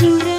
to